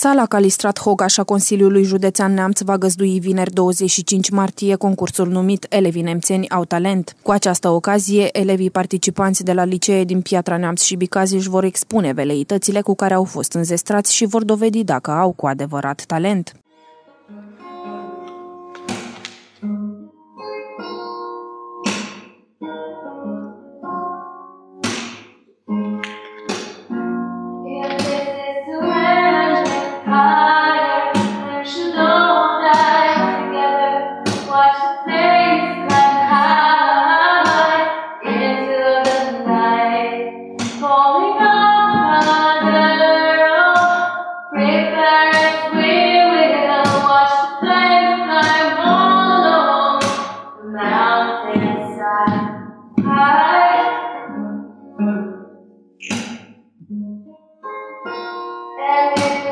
Sala Calistrat Hogaș a Consiliului Județean Neamț va găzdui vineri 25 martie concursul numit Elevii Nemțeni au talent. Cu această ocazie, elevii participanți de la licee din Piatra Neamț și Bicazi își vor expune veleitățile cu care au fost înzestrați și vor dovedi dacă au cu adevărat talent.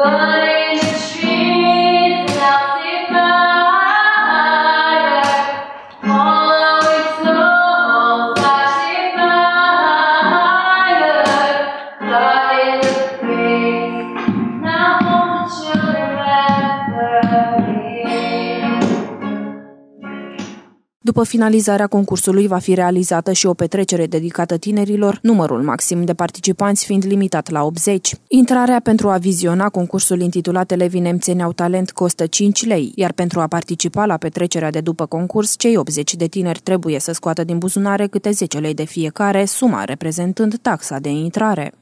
But După finalizarea concursului va fi realizată și o petrecere dedicată tinerilor, numărul maxim de participanți fiind limitat la 80. Intrarea pentru a viziona concursul intitulat Elevii nemțeni au talent costă 5 lei, iar pentru a participa la petrecerea de după concurs, cei 80 de tineri trebuie să scoată din buzunare câte 10 lei de fiecare, suma reprezentând taxa de intrare.